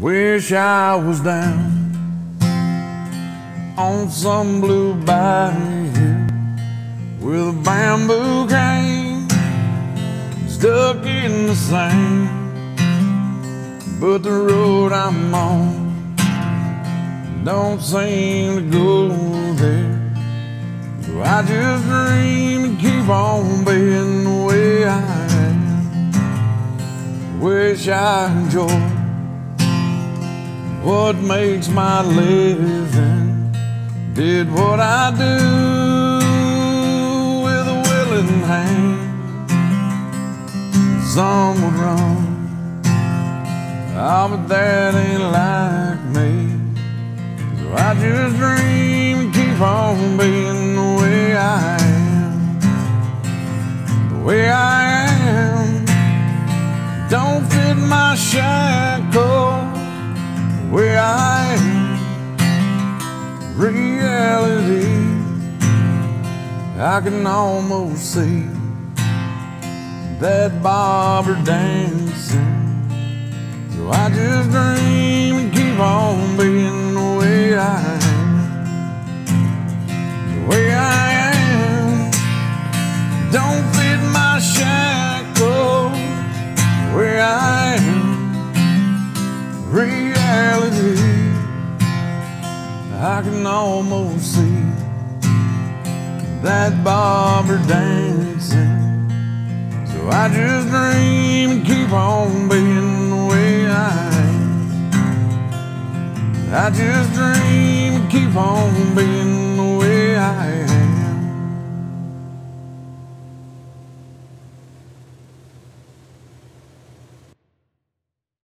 Wish I was down on some blue bayou with a bamboo cane stuck in the sand. But the road I'm on don't seem to go there. So I just dream and keep on being the way I am. Wish I enjoyed what makes my living. Did what I do with a willing hand. Some would run, oh, but that ain't like me. So I just dream and keep on being the way I am. The way I am don't fit my shackles where I am. Reality, I can almost see that bobber dancing. I can almost see that bobber dancing. So I just dream and keep on being the way I am. I just dream and keep on being